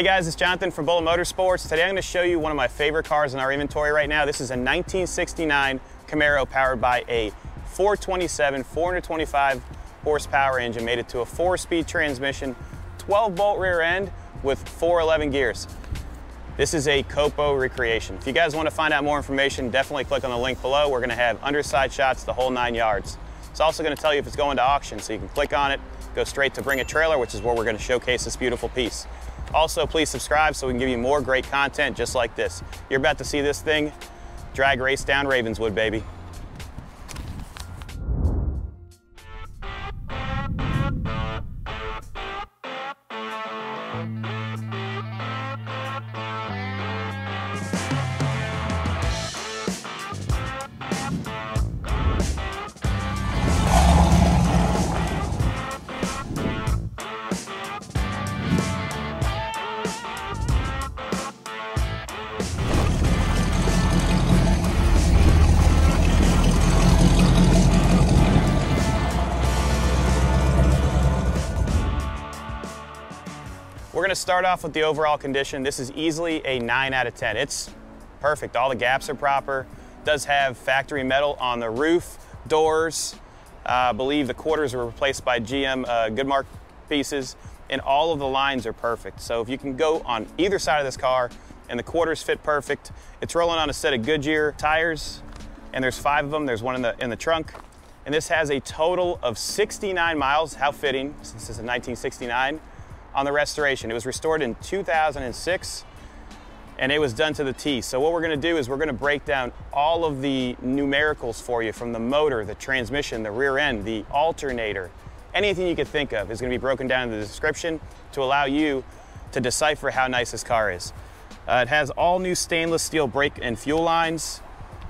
Hey guys, it's Jonathan from Bullet Motorsports. Today I'm going to show you one of my favorite cars in our inventory right now. This is a 1969 Camaro powered by a 427, 425 horsepower engine, made it to a four-speed transmission, 12 bolt rear end with 411 gears. This is a Copo recreation. If you guys want to find out more information, definitely click on the link below. We're going to have underside shots the whole nine yards. It's also going to tell you if it's going to auction, so you can click on it, go straight to Bring a Trailer, which is where we're going to showcase this beautiful piece. Also, please subscribe so we can give you more great content just like this. You're about to see this thing drag race down Ravenswood, baby. We're gonna start off with the overall condition. This is easily a nine out of 10. It's perfect, all the gaps are proper. Does have factory metal on the roof, doors. Uh, I believe the quarters were replaced by GM uh, Goodmark pieces and all of the lines are perfect. So if you can go on either side of this car and the quarters fit perfect, it's rolling on a set of Goodyear tires and there's five of them. There's one in the, in the trunk. And this has a total of 69 miles, how fitting, since this is a 1969 on the restoration. It was restored in 2006 and it was done to the T. So what we're gonna do is we're gonna break down all of the numericals for you from the motor, the transmission, the rear end, the alternator, anything you could think of is gonna be broken down in the description to allow you to decipher how nice this car is. Uh, it has all new stainless steel brake and fuel lines,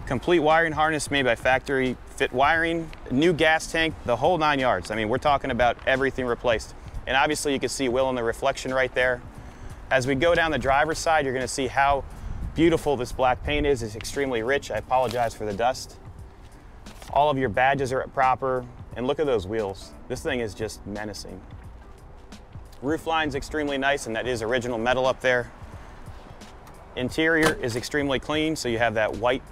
complete wiring harness made by factory fit wiring, new gas tank, the whole nine yards. I mean, we're talking about everything replaced. And obviously you can see Will in the reflection right there. As we go down the driver's side, you're gonna see how beautiful this black paint is. It's extremely rich. I apologize for the dust. All of your badges are proper. And look at those wheels. This thing is just menacing. Roof line's extremely nice and that is original metal up there. Interior is extremely clean, so you have that white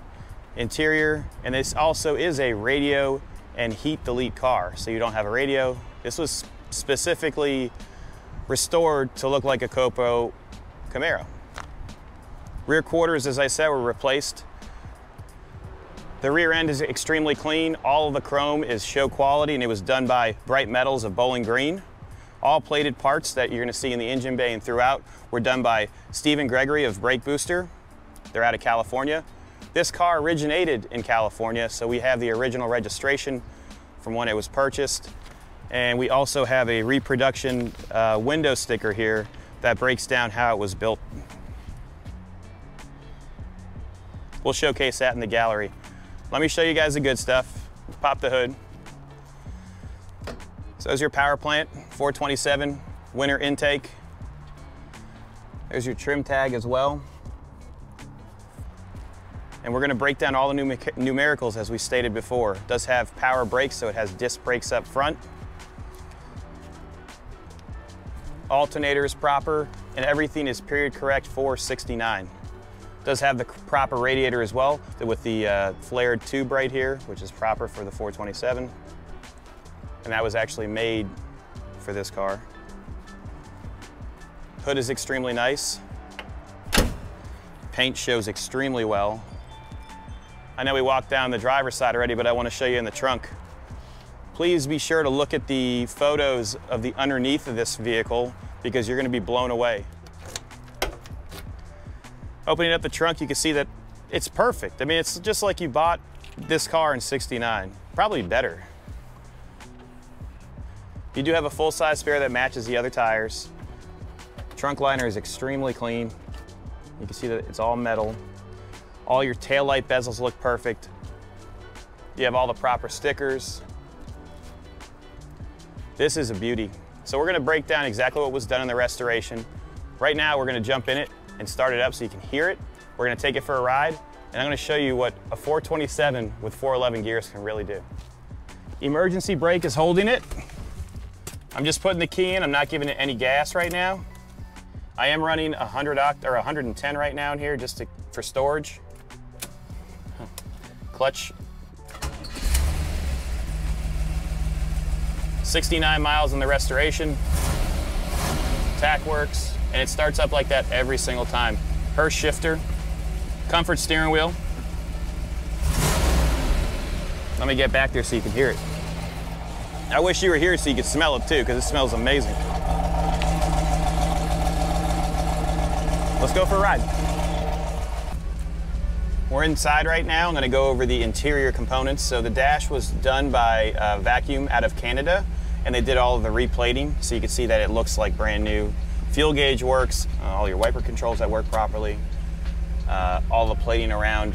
interior. And this also is a radio and heat delete car. So you don't have a radio. This was specifically restored to look like a Copo Camaro. Rear quarters, as I said, were replaced. The rear end is extremely clean. All of the chrome is show quality and it was done by Bright Metals of Bowling Green. All plated parts that you're gonna see in the engine bay and throughout were done by Stephen Gregory of Brake Booster. They're out of California. This car originated in California, so we have the original registration from when it was purchased. And we also have a reproduction uh, window sticker here that breaks down how it was built. We'll showcase that in the gallery. Let me show you guys the good stuff. Pop the hood. So there's your power plant, 427 winter intake. There's your trim tag as well. And we're gonna break down all the new numericals as we stated before. It does have power brakes, so it has disc brakes up front. Alternator is proper, and everything is period correct for 69. Does have the proper radiator as well, with the uh, flared tube right here, which is proper for the 427. And that was actually made for this car. Hood is extremely nice. Paint shows extremely well. I know we walked down the driver's side already, but I want to show you in the trunk. Please be sure to look at the photos of the underneath of this vehicle because you're gonna be blown away. Opening up the trunk, you can see that it's perfect. I mean, it's just like you bought this car in 69, probably better. You do have a full-size spare that matches the other tires. Trunk liner is extremely clean. You can see that it's all metal. All your tail light bezels look perfect. You have all the proper stickers. This is a beauty. So we're gonna break down exactly what was done in the restoration. Right now, we're gonna jump in it and start it up so you can hear it. We're gonna take it for a ride, and I'm gonna show you what a 427 with 411 gears can really do. Emergency brake is holding it. I'm just putting the key in, I'm not giving it any gas right now. I am running 100 oct or 110 right now in here just to, for storage. Clutch. 69 miles in the restoration. Tach works, and it starts up like that every single time. Hurst shifter, comfort steering wheel. Let me get back there so you can hear it. I wish you were here so you could smell it too, because it smells amazing. Let's go for a ride. We're inside right now. I'm gonna go over the interior components. So the dash was done by uh, Vacuum out of Canada, and they did all of the replating, so you can see that it looks like brand new. Fuel gauge works, uh, all your wiper controls that work properly, uh, all the plating around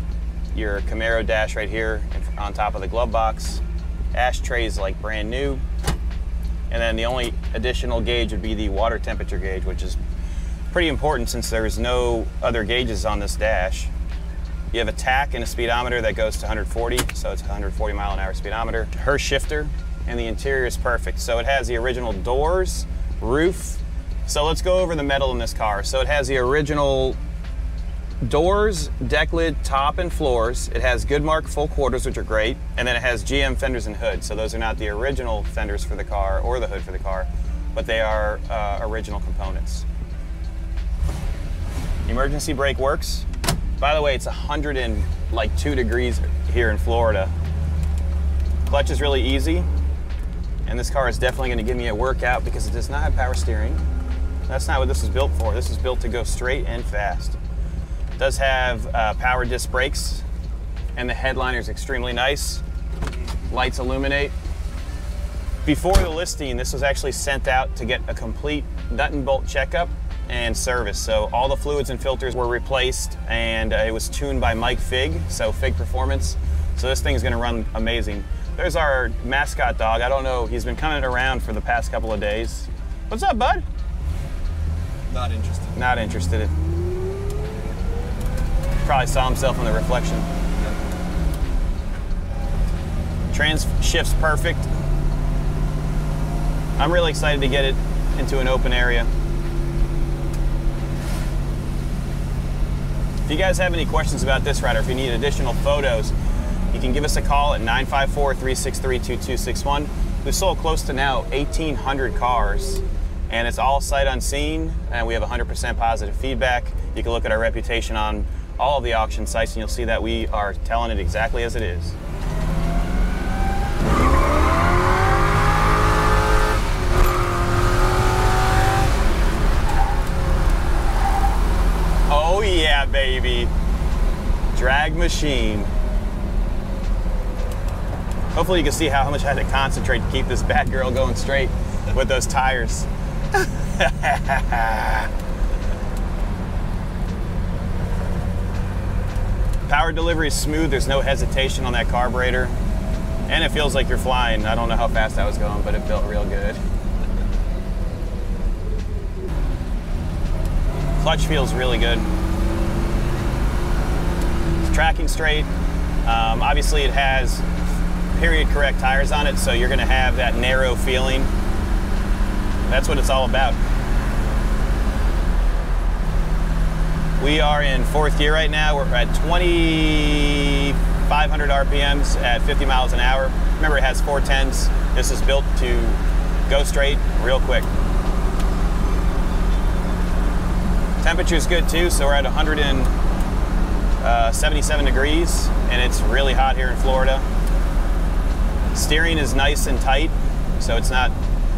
your Camaro dash right here on top of the glove box. Ashtrays like brand new. And then the only additional gauge would be the water temperature gauge, which is pretty important since there's no other gauges on this dash. You have a tach and a speedometer that goes to 140, so it's 140 mile an hour speedometer. Hurst shifter, and the interior is perfect. So it has the original doors, roof. So let's go over the metal in this car. So it has the original doors, deck lid, top, and floors. It has Goodmark full quarters, which are great, and then it has GM fenders and hood. So those are not the original fenders for the car or the hood for the car, but they are uh, original components. Emergency brake works. By the way, it's 102 degrees here in Florida. Clutch is really easy, and this car is definitely going to give me a workout because it does not have power steering. That's not what this is built for. This is built to go straight and fast. It Does have uh, power disc brakes, and the headliner is extremely nice. Lights illuminate. Before the listing, this was actually sent out to get a complete nut and bolt checkup and service. So all the fluids and filters were replaced, and uh, it was tuned by Mike Fig, so Fig Performance. So this thing's gonna run amazing. There's our mascot dog. I don't know, he's been coming around for the past couple of days. What's up, bud? Not interested. Not interested. Probably saw himself in the reflection. Trans shifts perfect. I'm really excited to get it into an open area. If you guys have any questions about this rider, if you need additional photos, you can give us a call at 954-363-2261. We've sold close to now 1,800 cars and it's all sight unseen and we have 100% positive feedback. You can look at our reputation on all of the auction sites and you'll see that we are telling it exactly as it is. Oh yeah, baby. Drag machine. Hopefully you can see how much I had to concentrate to keep this bad girl going straight with those tires. Power delivery is smooth, there's no hesitation on that carburetor. And it feels like you're flying. I don't know how fast I was going, but it felt real good. Clutch feels really good. It's tracking straight. Um, obviously it has period correct tires on it, so you're gonna have that narrow feeling. That's what it's all about. We are in fourth gear right now. We're at 2,500 RPMs at 50 miles an hour. Remember, it has 410s. This is built to go straight real quick. Temperature is good too, so we're at 177 uh, degrees, and it's really hot here in Florida. Steering is nice and tight, so it's not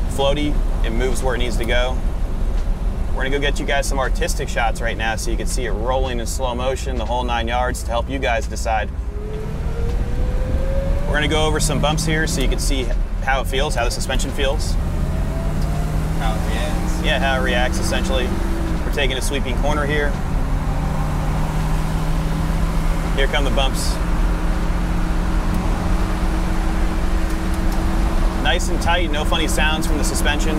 floaty. It moves where it needs to go. We're gonna go get you guys some artistic shots right now so you can see it rolling in slow motion, the whole nine yards to help you guys decide. We're gonna go over some bumps here so you can see how it feels, how the suspension feels. How it reacts. Yeah, how it reacts essentially. We're taking a sweeping corner here. Here come the bumps. nice and tight, no funny sounds from the suspension.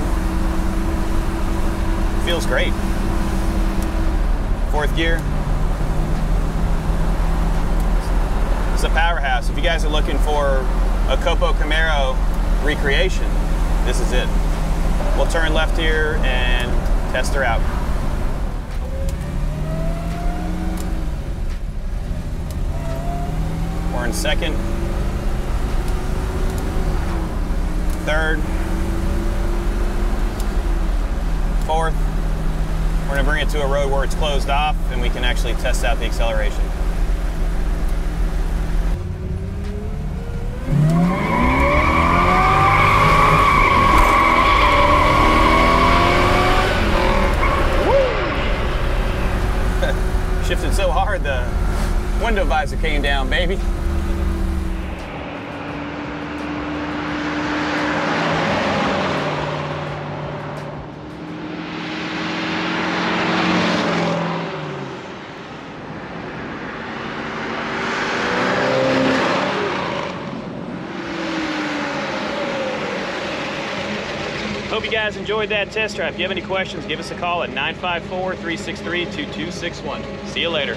Feels great. Fourth gear. It's a powerhouse. If you guys are looking for a Copo Camaro recreation, this is it. We'll turn left here and test her out. We're in second. Third. Fourth. We're gonna bring it to a road where it's closed off and we can actually test out the acceleration. Shifted so hard the window visor came down, baby. Hope you guys enjoyed that test drive. If you have any questions, give us a call at 954 363 2261. See you later.